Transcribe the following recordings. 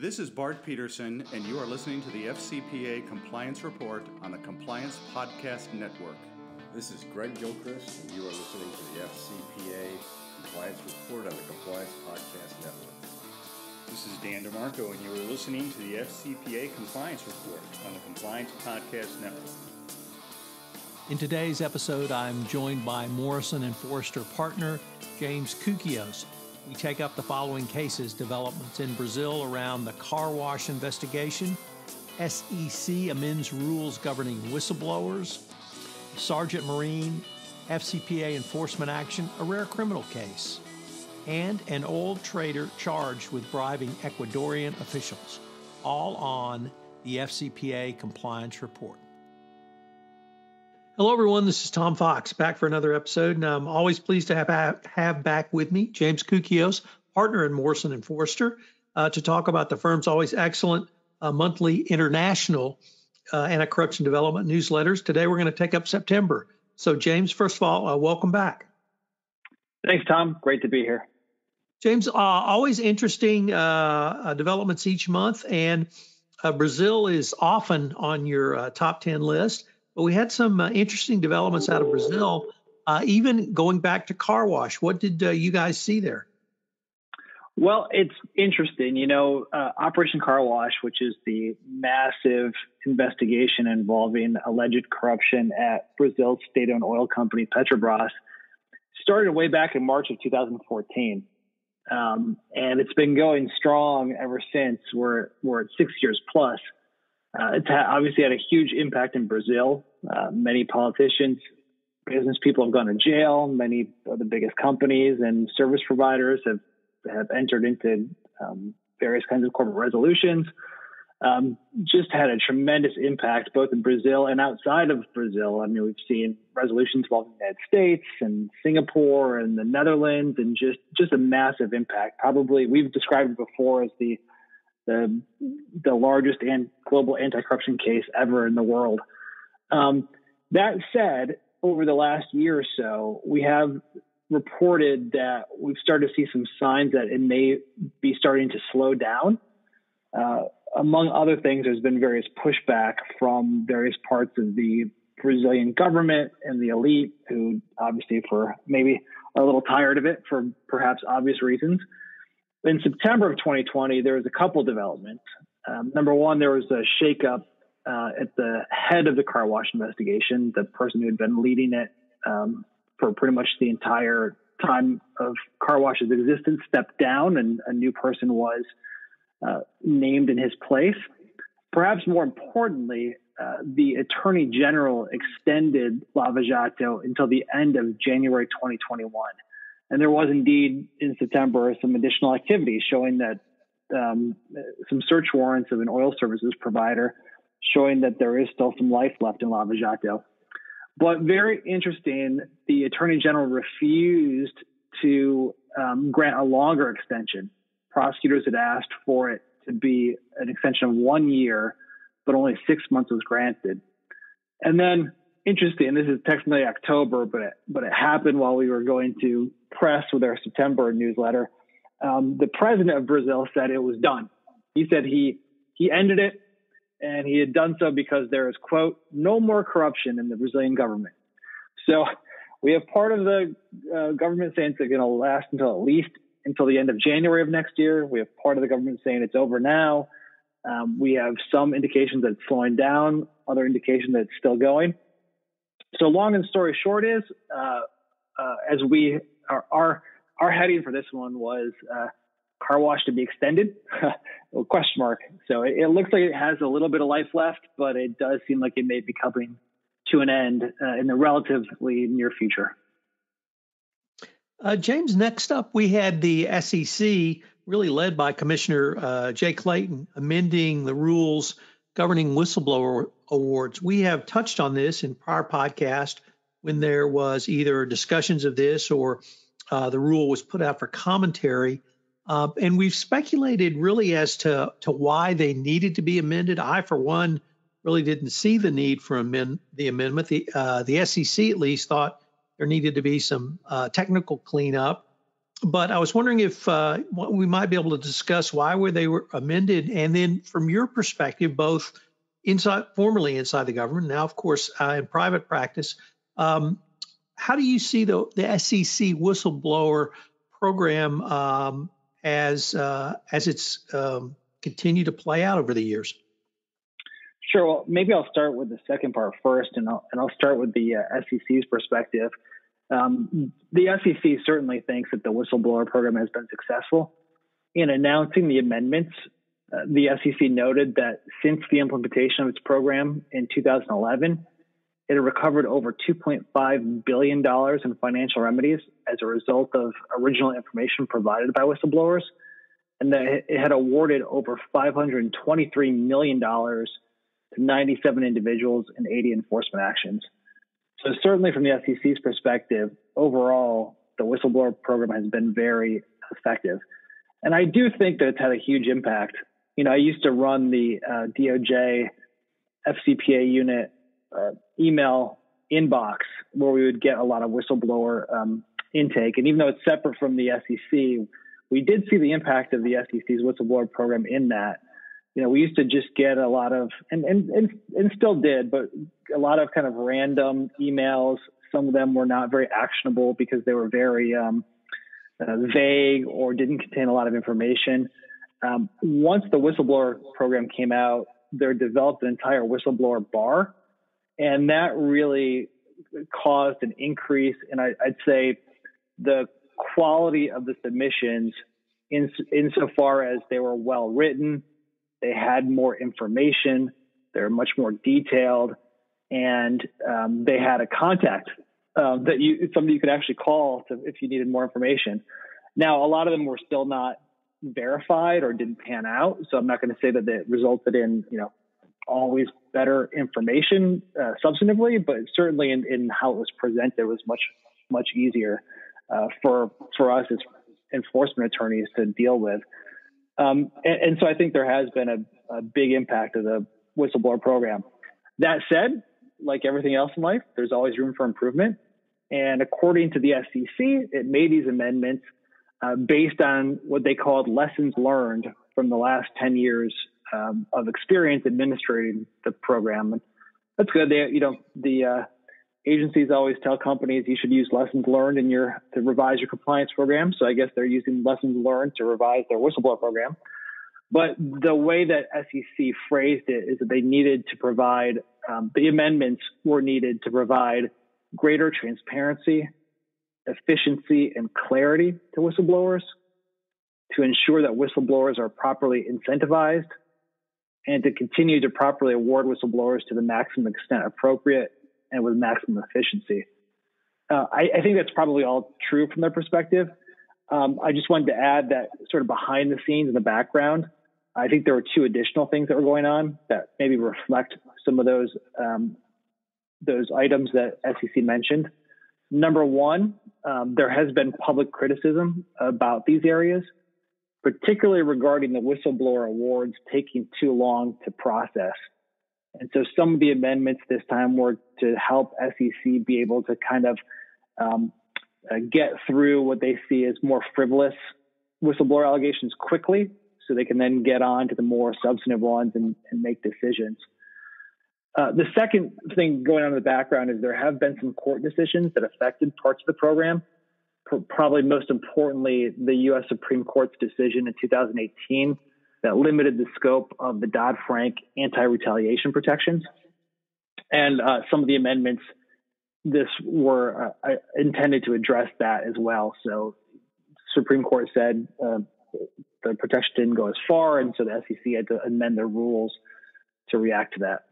This is Bart Peterson, and you are listening to the FCPA Compliance Report on the Compliance Podcast Network. This is Greg Gilchrist, and you are listening to the FCPA Compliance Report on the Compliance Podcast Network. This is Dan DeMarco, and you are listening to the FCPA Compliance Report on the Compliance Podcast Network. In today's episode, I'm joined by Morrison and Foerster partner James Koukios. We take up the following cases developments in Brazil around the car wash investigation, SEC amends rules governing whistleblowers, Sargeant Marine, FCPA enforcement action, a rare criminal case, and an old trader charged with bribing Ecuadorian officials, all on the FCPA compliance report. Hello, everyone. This is Tom Fox back for another episode, and I'm always pleased to have have back with me James Koukios, partner in Morrison and Foerster, uh, to talk about the firm's always excellent uh, monthly international uh, anti-corruption development newsletters. Today, we're going to take up September. So, James, first of all, uh, welcome back. Thanks, Tom. Great to be here. James, uh, always interesting uh, developments each month, and Brazil is often on your top ten list. But we had some uh, interesting developments out of Brazil, uh, even going back to car wash. What did uh, you guys see there? Well, it's interesting. You know, uh, Operation Car Wash, which is the massive investigation involving alleged corruption at Brazil's state owned oil company, Petrobras, started way back in March of 2014. Um, and it's been going strong ever since. We're, we're at six years plus. Uh, it's ha- obviously had a huge impact in Brazil. Uh, many politicians, business people have gone to jail. Many of the biggest companies and service providers have have entered into um, various kinds of corporate resolutions. Um, just had a tremendous impact both in Brazil and outside of Brazil. I mean, we've seen resolutions involving the United States and Singapore and the Netherlands, and just just a massive impact. Probably we've described it before as the the the largest and global anti-corruption case ever in the world. Um, that said, over the last year or so, we have reported that we've started to see some signs that it may be starting to slow down. Uh, among other things, there's been various pushback from various parts of the Brazilian government and the elite, who obviously, for maybe a little tired of it for perhaps obvious reasons, in September of 2020, there was a couple developments. Um, number one, there was a shakeup uh, at the head of the car wash investigation. The person who had been leading it um, for pretty much the entire time of car wash's existence stepped down, and a new person was uh, named in his place. Perhaps more importantly, uh, the attorney general extended Lava Jato until the end of January 2021. And there was indeed in September some additional activity showing that um, some search warrants of an oil services provider showing that there is still some life left in Lava Jato. But very interesting, the attorney general refused to um, grant a longer extension. Prosecutors had asked for it to be an extension of one year, but only six months was granted. And then interesting. This is technically October, but it, but it happened while we were going to press with our September newsletter. Um, the president of Brazil said it was done. He said he he ended it, and he had done so because there is quote no more corruption in the Brazilian government. So we have part of the uh, government saying it's going to last until at least until the end of January of next year. We have part of the government saying it's over now. Um, we have some indications that it's slowing down, other indications that it's still going. So long and story short is, uh, uh, as we our, our our heading for this one was uh, car wash to be extended? question mark. So it, it, looks like it has a little bit of life left, but it does seem like it may be coming to an end uh, in the relatively near future. Uh, James, next up, we had the SEC, really led by Commissioner uh, Jay Clayton, amending the rules governing whistleblower awards. We have touched on this in prior podcast when there was either discussions of this or uh, the rule was put out for commentary. Uh, and we've speculated really as to, to why they needed to be amended. I, for one, really didn't see the need for amend, the amendment. The, uh, the SEC at least thought there needed to be some uh, technical cleanup. But I was wondering if uh, we might be able to discuss why were they were amended, and then from your perspective, both inside formerly inside the government, now of course uh, in private practice, um, how do you see the the SEC whistleblower program um, as uh, as it's um, continued to play out over the years? Sure. Well, maybe I'll start with the second part first, and I'll and I'll start with the uh, SEC's perspective. Um, the SEC certainly thinks that the whistleblower program has been successful. In announcing the amendments, uh, the SEC noted that since the implementation of its program in 2011, it had recovered over $2.5 billion in financial remedies as a result of original information provided by whistleblowers, and that it had awarded over $523 million to 97 individuals in 80 enforcement actions. So certainly from the SEC's perspective, overall, the whistleblower program has been very effective. And I do think that it's had a huge impact. You know, I used to run the uh, DOJ FCPA unit uh, email inbox where we would get a lot of whistleblower um, intake. And even though it's separate from the SEC, we did see the impact of the SEC's whistleblower program in that you know, we used to just get a lot of, and, and, and, and still did, but a lot of kind of random emails. Some of them were not very actionable because they were very um, uh, vague or didn't contain a lot of information. Um, once the whistleblower program came out, there developed an entire whistleblower bar, and that really caused an increase in, I, would say, the quality of the submissions in insofar as they were well written, they had more information. They're much more detailed, and um, they had a contact um, that you somebody you could actually call to, if you needed more information. Now, a lot of them were still not verified or didn't pan out, so I'm not going to say that it resulted in you know always better information uh, substantively, but certainly in, in how it was presented was much much easier uh, for for us as enforcement attorneys to deal with. Um, and, and, so I think there has been a, a, big impact of the whistleblower program. That said, like everything else in life, there's always room for improvement. And according to the SEC, it made these amendments uh, based on what they called lessons learned from the last 10 years um, of experience administrating the program. And that's good. They, you know, the uh, agencies always tell companies you should use lessons learned in your to revise your compliance program. So I guess they're using lessons learned to revise their whistleblower program. But the way that SEC phrased it is that they needed to provide um, the amendments were needed to provide greater transparency, efficiency, and clarity to whistleblowers to ensure that whistleblowers are properly incentivized and to continue to properly award whistleblowers to the maximum extent appropriate and with maximum efficiency. Uh, I, I, think that's probably all true from their perspective. Um, I just wanted to add that sort of behind the scenes in the background, I think there were two additional things that were going on that maybe reflect some of those um, those items that SEC mentioned. Number one, um, there has been public criticism about these areas, particularly regarding the whistleblower awards taking too long to process. And so some of the amendments this time were to help SEC be able to kind of um, uh, get through what they see as more frivolous whistleblower allegations quickly so they can then get on to the more substantive ones and, and make decisions. Uh, the second thing going on in the background is there have been some court decisions that affected parts of the program. Probably most importantly, the U.S. Supreme Court's decision in 2018 that limited the scope of the Dodd Frank anti retaliation protections. And uh, some of the amendments this were uh, intended to address that as well. So, Supreme Court said uh, the protection didn't go as far, and so the SEC had to amend their rules to react to that.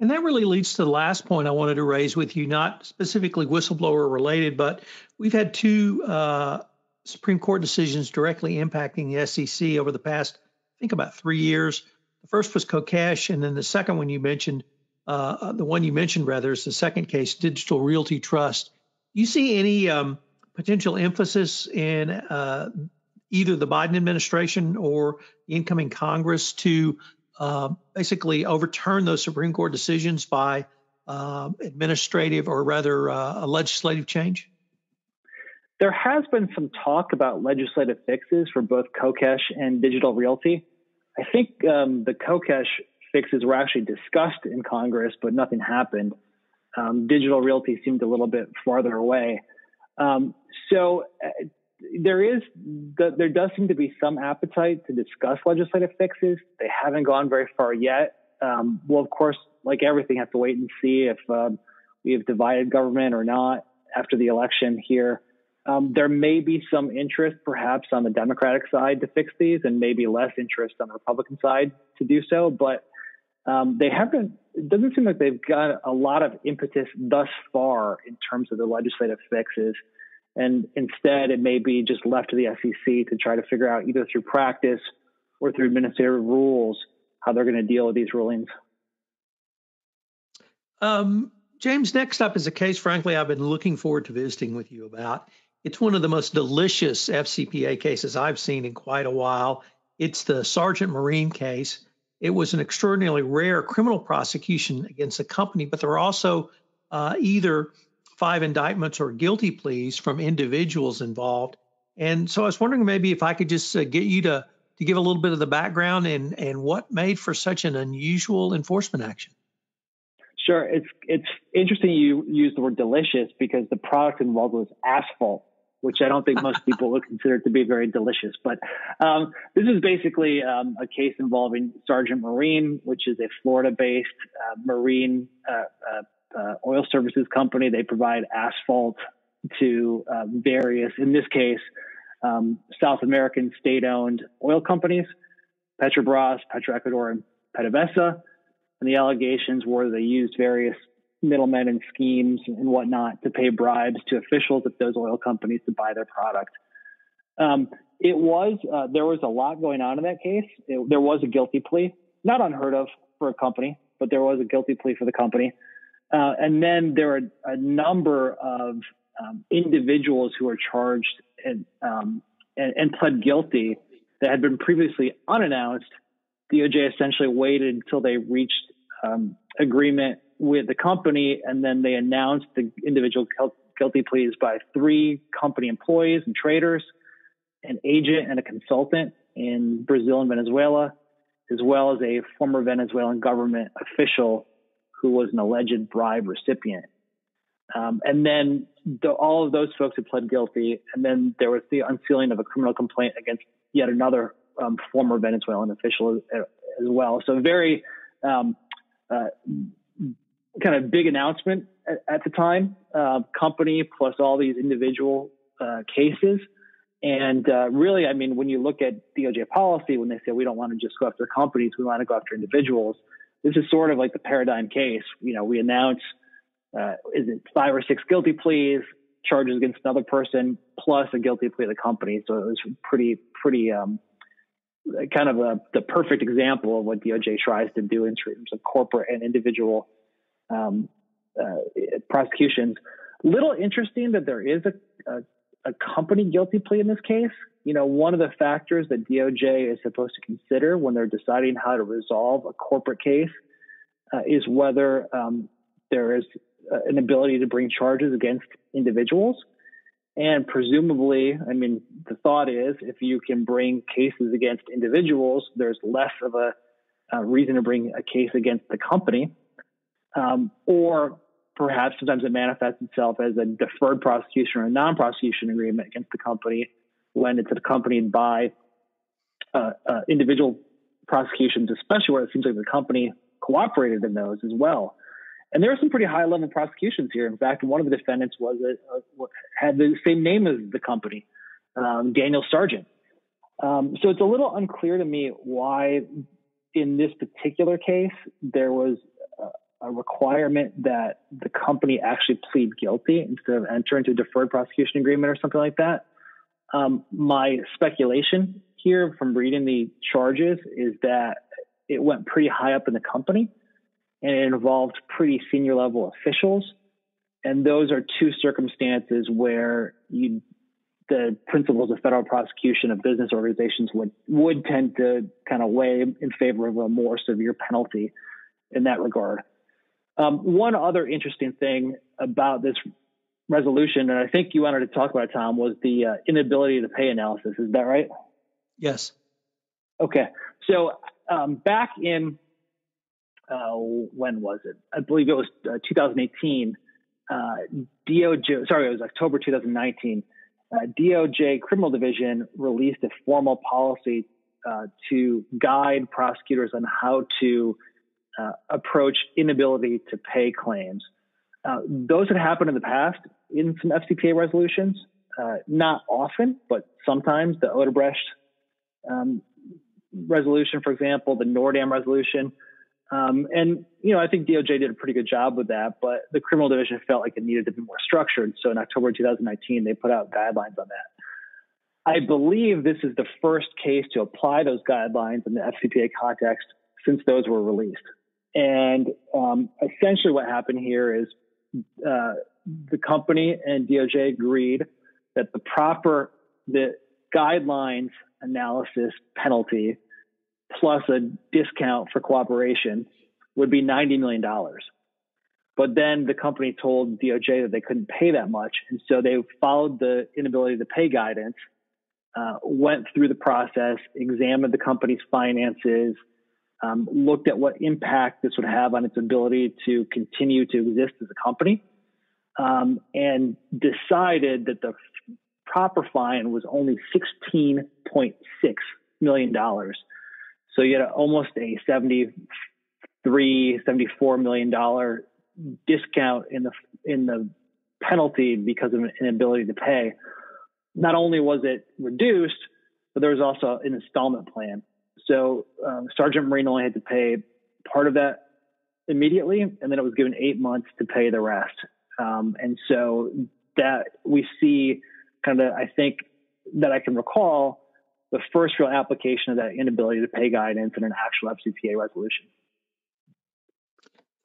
And that really leads to the last point I wanted to raise with you, not specifically whistleblower related, but we've had two uh, Supreme Court decisions directly impacting the SEC over the past, I think, about three years. The first was Kokesh, and then the second one you mentioned, uh, the one you mentioned rather, is the second case, Digital Realty Trust. Do you see any um, potential emphasis in uh, either the Biden administration or the incoming Congress to uh, basically overturn those Supreme Court decisions by uh, administrative or rather uh, a legislative change? There has been some talk about legislative fixes for both Kokesh and digital realty. I think um, the Kokesh fixes were actually discussed in Congress, but nothing happened. Um, digital realty seemed a little bit farther away. Um, so uh, there is the, there does seem to be some appetite to discuss legislative fixes. They haven't gone very far yet. Um, well, of course, like everything, have to wait and see if um, we have divided government or not after the election here. Um, there may be some interest, perhaps, on the Democratic side to fix these, and maybe less interest on the Republican side to do so. But um, they haven't. It doesn't seem like they've got a lot of impetus thus far in terms of the legislative fixes. And instead, it may be just left to the SEC to try to figure out either through practice or through administrative rules how they're going to deal with these rulings. Um, James, next up is a case, frankly, I've been looking forward to visiting with you about. It's one of the most delicious FCPA cases I've seen in quite a while. It's the Sargeant Marine case. It was an extraordinarily rare criminal prosecution against a company, but there were also uh, either five indictments or guilty pleas from individuals involved. And so I was wondering maybe if I could just uh, get you to to give a little bit of the background and and what made for such an unusual enforcement action. Sure, it's it's interesting you use the word delicious because the product involved was asphalt, which I don't think most people would consider to be very delicious. But um, this is basically um, a case involving Sargeant Marine, which is a Florida-based uh, marine uh, uh, uh, oil services company. They provide asphalt to uh, various, in this case, um, South American state-owned oil companies, Petrobras, Petroecuador, and PDVSA. And the allegations were they used various middlemen and schemes and whatnot to pay bribes to officials at those oil companies to buy their product. Um, it was uh, there was a lot going on in that case. It, there was a guilty plea, not unheard of for a company, but there was a guilty plea for the company. Uh, and then there were a number of um, individuals who were charged and, um, and, and pled guilty that had been previously unannounced. DOJ essentially waited until they reached um, agreement with the company, and then they announced the individual guilty pleas by three company employees and traders, an agent and a consultant in Brazil and Venezuela, as well as a former Venezuelan government official who was an alleged bribe recipient. Um, and then the, all of those folks had pled guilty. And then there was the unsealing of a criminal complaint against yet another um, former Venezuelan official as, as, well. So very um, uh, kind of big announcement at, at the time. Uh, company plus all these individual uh, cases. And uh, really, I mean, when you look at DOJ policy, when they say we don't want to just go after companies, we want to go after individuals this is sort of like the paradigm case. You know, we announce uh, is it five or six guilty pleas, charges against another person, plus a guilty plea of the company. So it was pretty pretty um, kind of a, the perfect example of what DOJ tries to do in terms of corporate and individual um, uh, prosecutions. Little interesting that there is a, a, a company guilty plea in this case you know, one of the factors that DOJ is supposed to consider when they're deciding how to resolve a corporate case uh, is whether um, there is uh, an ability to bring charges against individuals. And presumably, I mean, the thought is if you can bring cases against individuals, there's less of a, a reason to bring a case against the company. Um, or perhaps sometimes it manifests itself as a deferred prosecution or a non prosecution agreement against the company when it's accompanied by uh, uh, individual prosecutions, especially where it seems like the company cooperated in those as well. And there are some pretty high level prosecutions here. In fact, one of the defendants was a, a, had the same name as the company, um, Daniel Sargeant. Um, so it's a little unclear to me why, in this particular case, there was a, requirement that the company actually plead guilty instead of enter into a deferred prosecution agreement or something like that. Um, my speculation here from reading the charges is that it went pretty high up in the company and it involved pretty senior level officials. And those are two circumstances where you, the principles of federal prosecution of business organizations would, would tend to kind of weigh in favor of a more severe penalty in that regard. Um, one other interesting thing about this resolution, and I think you wanted to talk about it, Tom, was the uh, inability to pay analysis. Is that right? Yes. Okay. So um, back in uh, when was it? I believe it was uh, 2018. Uh, DOJ, sorry, it was October 2019. Uh, DOJ Criminal Division released a formal policy uh, to guide prosecutors on how to uh, approach inability to pay claims. those had happened in the past in some FCPA resolutions, not often, but sometimes. The Odebrecht um, resolution, for example, the Nordam resolution. Um, and, you know, I think DOJ did a pretty good job with that, but the criminal division felt like it needed to be more structured. So in October 2019, they put out guidelines on that. I believe this is the first case to apply those guidelines in the FCPA context since those were released. And um, essentially, what happened here is uh, the company and DOJ agreed that the proper the guidelines analysis penalty plus a discount for cooperation would be $90 million. But then the company told DOJ that they couldn't pay that much. And so they followed the inability to pay guidance, uh, went through the process, examined the company's finances, um, looked at what impact this would have on its ability to continue to exist as a company, um, and decided that the proper fine was only $16.6 million. So you had almost a 73, 74 million dollar discount in the in the penalty because of an inability to pay. Not only was it reduced, but there was also an installment plan. So um, Sargeant Marine only had to pay part of that immediately, and then it was given eight months to pay the rest. Um, and so that we see kind of, I think that I can recall the first real application of that inability to pay guidance in an actual FCPA resolution.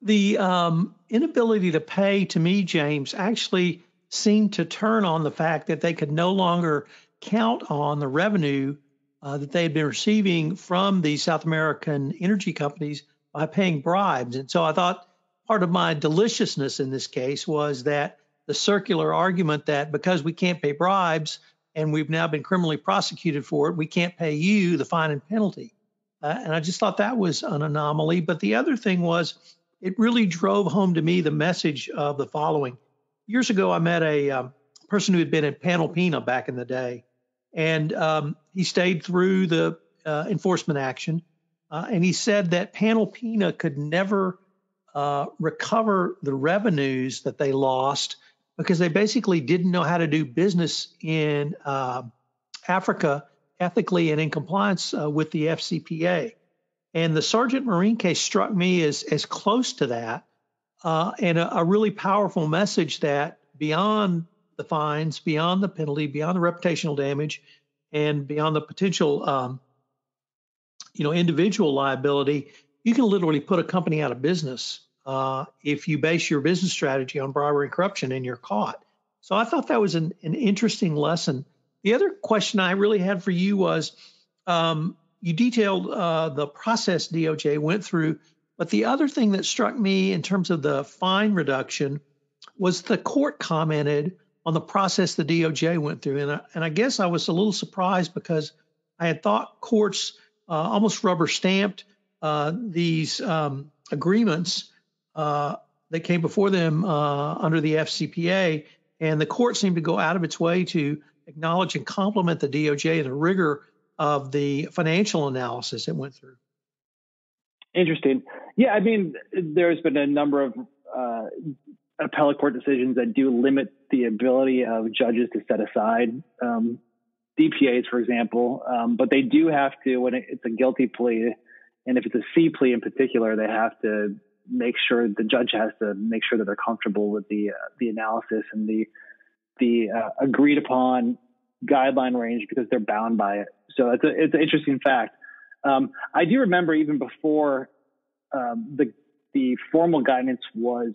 The um, inability to pay, to me, James, actually seemed to turn on the fact that they could no longer count on the revenue uh, that they had been receiving from the South American energy companies by paying bribes. And so I thought part of my deliciousness in this case was that the circular argument that because we can't pay bribes and we've now been criminally prosecuted for it, we can't pay you the fine and penalty. Uh, and I just thought that was an anomaly. But the other thing was, it really drove home to me the message of the following. Years ago, I met a um, person who had been in Panalpina back in the day, and um, he stayed through the uh, enforcement action. Uh, and he said that Panalpina could never uh, recover the revenues that they lost because they basically didn't know how to do business in uh, Africa ethically and in compliance uh, with the FCPA. And the Sargeant Marine case struck me as, as close to that uh, and a, a, really powerful message that beyond the fines, beyond the penalty, beyond the reputational damage, and beyond the potential, um, you know, individual liability, you can literally put a company out of business uh, if you base your business strategy on bribery and corruption and you're caught. So I thought that was an, an interesting lesson. The other question I really had for you was um, you detailed uh, the process DOJ went through, but the other thing that struck me in terms of the fine reduction was the court commented on the process the DOJ went through. And I, and I guess I was a little surprised because I had thought courts uh, almost rubber stamped uh, these um, agreements uh, that came before them uh, under the FCPA, and the court seemed to go out of its way to acknowledge and compliment the DOJ and the rigor of the financial analysis it went through. Interesting. Yeah, I mean, there's been a number of uh, appellate court decisions that do limit the ability of judges to set aside um, DPAs, for example, um, but they do have to when it's a guilty plea, and if it's a C plea in particular, they have to make sure the judge has to make sure that they're comfortable with the uh, the analysis and the the uh, agreed upon guideline range because they're bound by it. So it's a, it's an interesting fact. Um, I do remember even before um, the the formal guidance was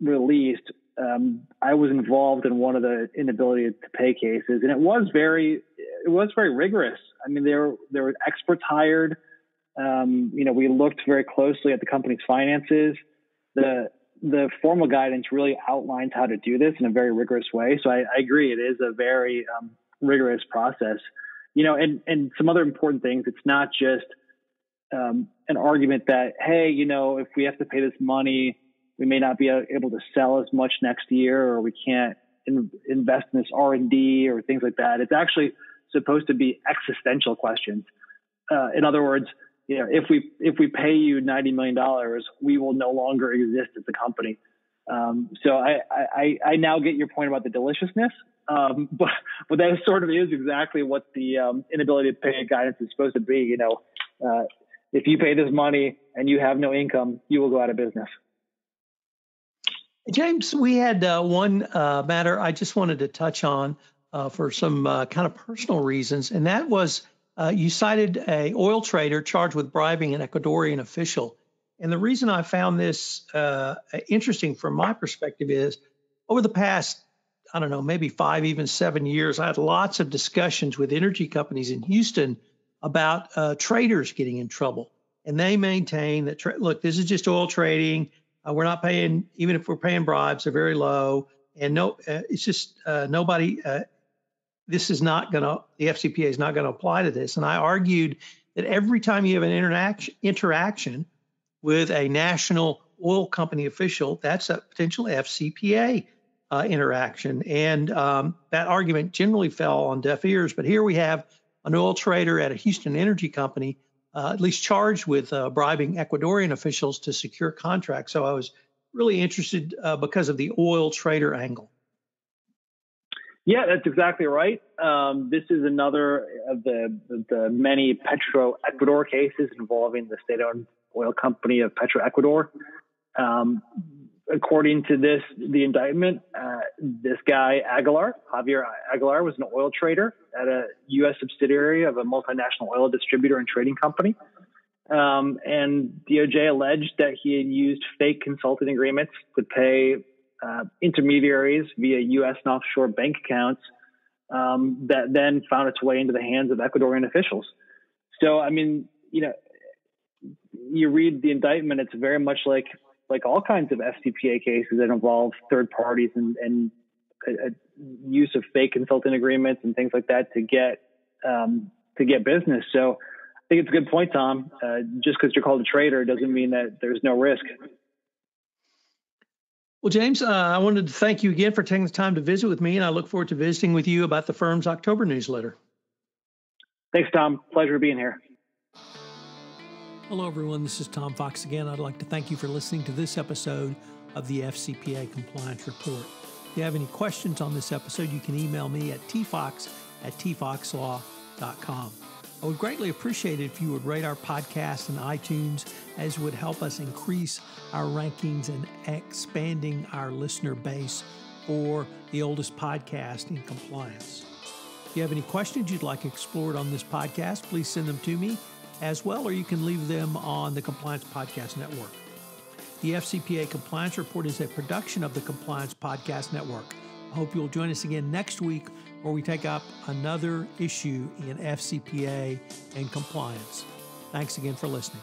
released, um, I was involved in one of the inability to pay cases, and it was very it was very rigorous. I mean, there there were experts hired. Um, you know, we looked very closely at the company's finances. The the formal guidance really outlines how to do this in a very rigorous way. So I, I agree, it is a very um, rigorous process. You know, and and some other important things. It's not just um, an argument that hey, you know, if we have to pay this money, we may not be able to sell as much next year, or we can't in, invest in this R and D or things like that. It's actually supposed to be existential questions. Uh, in other words, you know, if we if we pay you ninety million dollars, we will no longer exist as a company. Um, so I, I, I now get your point about the deliciousness, um, but but that sort of is exactly what the um, inability to pay guidance is supposed to be. You know, uh, if you pay this money and you have no income, you will go out of business. James, we had uh, one uh, matter I just wanted to touch on uh, for some uh, kind of personal reasons, and that was uh, you cited a oil trader charged with bribing an Ecuadorian official. And the reason I found this interesting from my perspective is over the past, I don't know, maybe five, even seven years, I had lots of discussions with energy companies in Houston about traders getting in trouble. And they maintain that, look, this is just oil trading. Uh, we're not paying, even if we're paying bribes, they're very low. And no, uh, it's just uh, nobody this is not going to, the FCPA is not going to apply to this. And I argued that every time you have an interaction, interaction with a national oil company official, that's a potential FCPA uh, interaction. And um, that argument generally fell on deaf ears. But here we have an oil trader at a Houston energy company, uh, at least charged with uh, bribing Ecuadorian officials to secure contracts. So I was really interested uh, because of the oil trader angle. Yeah, that's exactly right. Um, this is another of the the many Petro Ecuador cases involving the state-owned oil company of Petroecuador. Um, according to this, the indictment, uh, this guy Aguilar, Javier Aguilar, was an oil trader at a U.S. subsidiary of a multinational oil distributor and trading company. Um, and DOJ alleged that he had used fake consulting agreements to pay uh, intermediaries via U.S. and offshore bank accounts um, that then found its way into the hands of Ecuadorian officials. So, I mean, you know, you read the indictment; it's very much like like all kinds of FCPA cases that involve third parties and, and a, a use of fake consulting agreements and things like that to get um, to get business. So, I think it's a good point, Tom. Uh, just because you're called a trader doesn't mean that there's no risk. Well, James, uh, I wanted to thank you again for taking the time to visit with me, and I look forward to visiting with you about the firm's October newsletter. Thanks, Tom. Pleasure being here. Hello, everyone. This is Tom Fox again. I'd like to thank you for listening to this episode of the FCPA Compliance Report. If you have any questions on this episode, you can email me at tfox at tfoxlaw.com. I would greatly appreciate it if you would rate our podcast in iTunes, as would help us increase our rankings and expanding our listener base for the oldest podcast in compliance. If you have any questions you'd like explored on this podcast, please send them to me as well, or you can leave them on the Compliance Podcast Network. The FCPA Compliance Report is a production of the Compliance Podcast Network. I hope you'll join us again next week where we take up another issue in FCPA and compliance. Thanks again for listening.